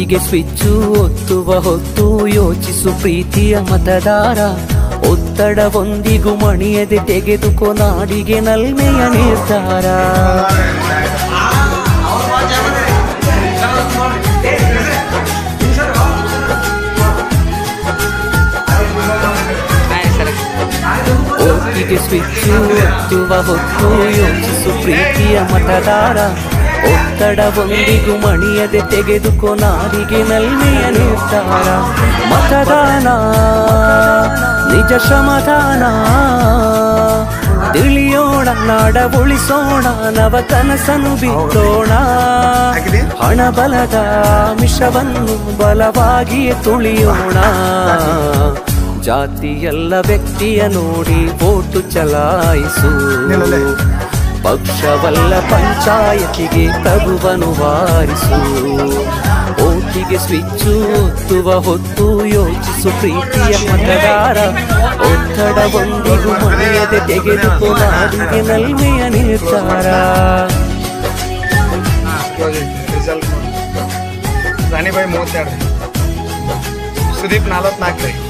ಓಟಿಗೆ switch ಒತ್ತುವ ಹೊತ್ತು ಯೋಚಿಸು ಪ್ರೀತಿಯ ಮತದಾರ. ಒತ್ತಡವೊಂದಿಗೂ ಮಣಿಯದೆ ತೆಗೆದುಕೊ ನಾಡಿಗೆ ನಲ್ಮೆಯ ನಿರ್ಧಾರ. ಓಟಿಗೆ ಸ್ವಿಚ್ಚು ಒತ್ತುವ ಹೊತ್ತು ಯೋಚಿಸು ಪ್ರೀತಿಯ ಮತದಾರ. ಒತ್ತಡವೊಂದಿಗೂ ಮಣಿಯದೆ ತೆಗೆದುಕೋ ನಾರಿಗೆ ನಲ್ಮೆಯ ನಿರ್ಧಾರ. ಮತದಾನ ನಿಜ ಶ್ರಮದಾನ. ತಿಳಿಯೋಣ ನಾಡ ಉಳಿಸೋಣ ನವ ಕನಸನ್ನು ಬಿತ್ತೋಣ. ಹಣ ಬಲದ ಮಿಷವನ್ನು ಬಲವಾಗಿಯೇ ತುಳಿಯೋಣ. ಜಾತಿಯಲ್ಲ ವ್ಯಕ್ತಿಯ ನೋಡಿ ಓಟು ಚಲಾಯಿಸು. ಪಕ್ಷವಲ್ಲ ಪಂಚಾಯತಿಗೆ ಪ್ರಭುವನು ವಾರಿಸು. ಓಟಿಗೆ ಸ್ವಿಚ್ಚು, ಒತ್ತುವ ಹೊತ್ತು ಯೋಚಿಸು ಪ್ರೀತಿಯ ಮತದಾರ. ಒತ್ತಡವೊಂದಿಗೂ ಮನೆಯದೆ ತೆಗೆದುಕೊ ನಲ್ಮೆಯ ನಿರ್ಧಾರ ಸುದೀಪ್ ನಲವತ್ನಾಲ್ಕು.